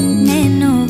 నేను